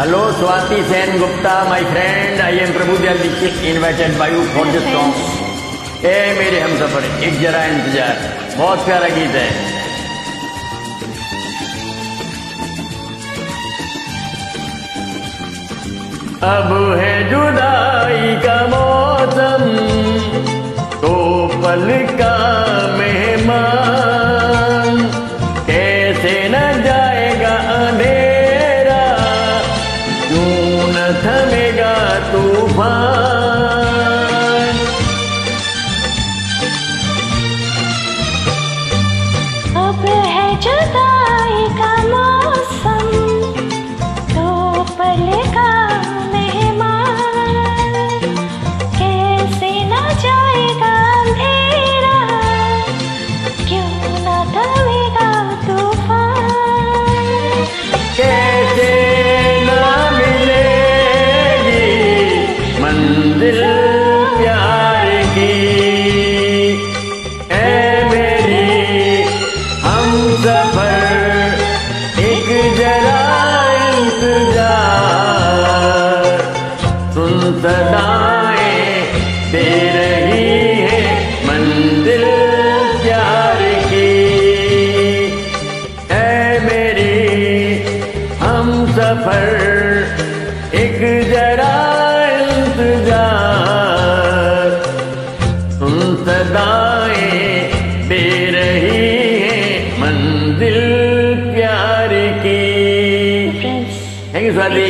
Hello Swati Sen Gupta my friend I am Prabhu Dayal Dikshit invited by you for this song ए मेरे हम सफ़र एक जरा इंतज़ार। बहुत प्यारा गीत है। अब है जुदाई का मौसम तो पल का थमेगा तूफ़ान। अब है जुदाई मंजिल प्यार की। ऐ मेरी हम सफ़र, एक जरा इंतज़ार। सुन सदाएँ दे रही है मंजिल प्यार की। ऐ मेरी हम सफ़र, एक सदाए दे रही है मंदिर प्यार की। Thank you स्वादी